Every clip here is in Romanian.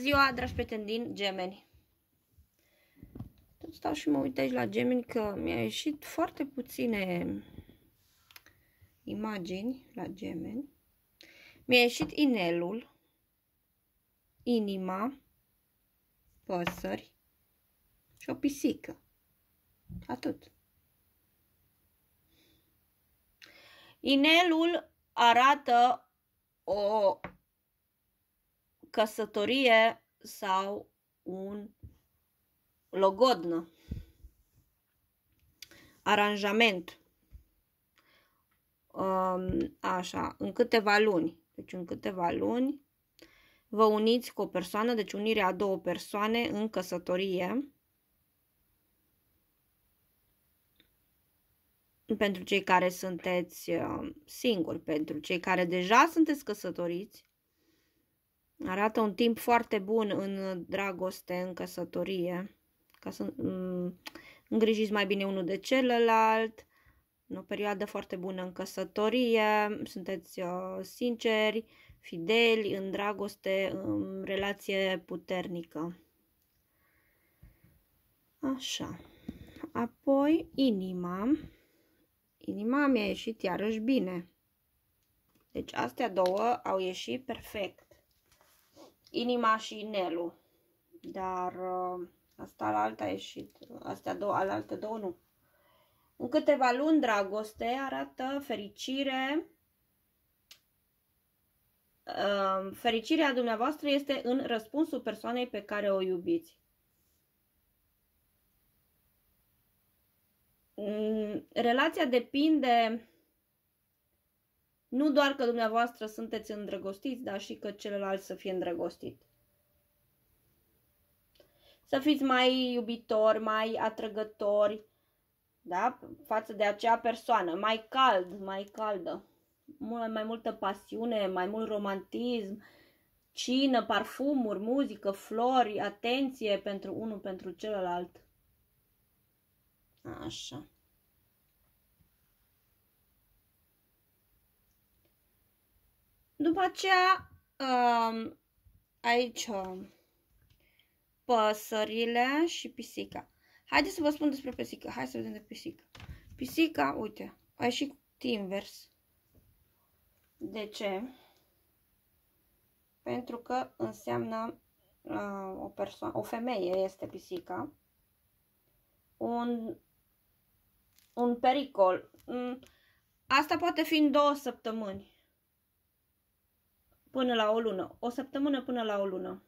ziua, dragi prieteni din Gemeni! Tot stau și mă uit aici la Gemeni că mi-a ieșit foarte puține imagini la Gemeni. Mi-a ieșit inelul, inima, păsări și o pisică. Atât. Inelul arată o căsătorie sau un logodnă, aranjament. Um, așa, în câteva luni. Deci în câteva luni vă uniți cu o persoană, deci unirea a două persoane în căsătorie. Pentru cei care sunteți uh, singuri, pentru cei care deja sunteți căsătoriți, Arată un timp foarte bun în dragoste, în căsătorie, ca să mm, îngrijiți mai bine unul de celălalt, în o perioadă foarte bună în căsătorie, sunteți uh, sinceri, fideli, în dragoste, în relație puternică. Așa. Apoi, inima. Inima mi-a ieșit iarăși bine. Deci astea două au ieșit perfect inima și inelul. Dar uh, asta la alta a ieșit, astea două, ale alte două nu. În câteva luni, dragoste arată fericire. Uh, fericirea dumneavoastră este în răspunsul persoanei pe care o iubiți. Mm, relația depinde nu doar că dumneavoastră sunteți îndrăgostiți, dar și că celălalt să fie îndrăgostit. Să fiți mai iubitori, mai atrăgători, da? Față de acea persoană, mai cald, mai caldă. Mult, mai multă pasiune, mai mult romantism, cină, parfumuri, muzică, flori, atenție pentru unul pentru celălalt. Așa. După aceea, um, aici um, păsările și pisica. Haideți să vă spun despre pisică. Hai să vedem de pisică. Pisica, uite, a ieșit invers. De ce? Pentru că înseamnă uh, o persoană, o femeie este pisica. Un, un pericol. Mm, asta poate fi în două săptămâni până la o lună. O săptămână până la o lună.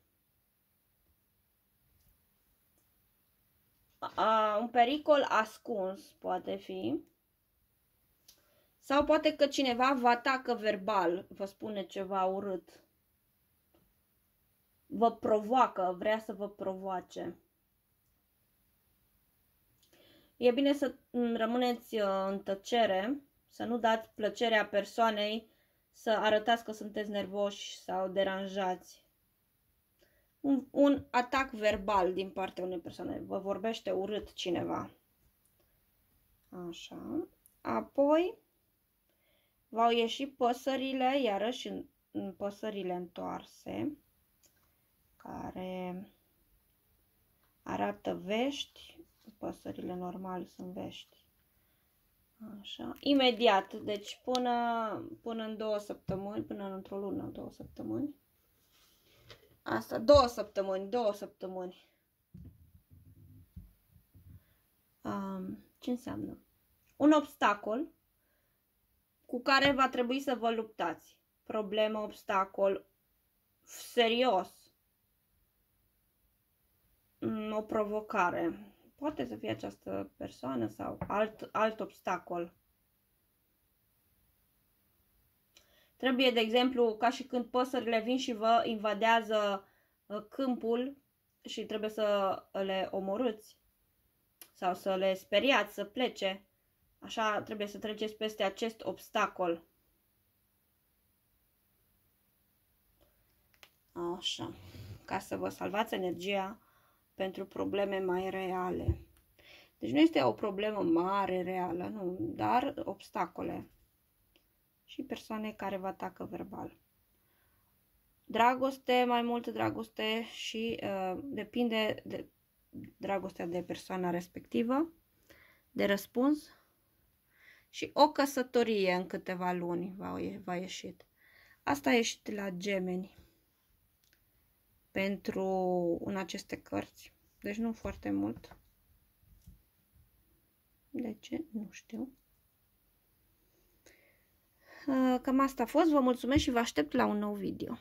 A, un pericol ascuns poate fi. Sau poate că cineva vă atacă verbal, vă spune ceva urât. Vă provoacă, vrea să vă provoace. E bine să rămâneți uh, în tăcere, să nu dați plăcerea persoanei să arătați că sunteți nervoși sau deranjați. Un, un atac verbal din partea unei persoane. Vă vorbește urât cineva. Așa. Apoi v-au ieșit păsările, iarăși în, în păsările întoarse, care arată vești. Păsările normale sunt vești. Așa. Imediat, deci până, până în două săptămâni, până într-o lună, două săptămâni. Asta, două săptămâni, două săptămâni. Um, ce înseamnă? Un obstacol cu care va trebui să vă luptați. Problemă, obstacol, serios. Mm, o provocare. Poate să fie această persoană sau alt, alt obstacol. Trebuie, de exemplu, ca și când păsările vin și vă invadează uh, câmpul și trebuie să le omorâți sau să le speriați să plece. Așa trebuie să treceți peste acest obstacol. Așa. Ca să vă salvați energia pentru probleme mai reale. Deci nu este o problemă mare, reală, nu, dar obstacole și persoane care vă atacă verbal. dragoste, mai multă dragoste și uh, depinde de dragostea de persoana respectivă, de răspuns și o căsătorie în câteva luni va, va ieșit. Asta a ieșit la gemeni pentru în aceste cărți. Deci nu foarte mult. De ce? Nu știu. Uh, cam asta a fost. Vă mulțumesc și vă aștept la un nou video.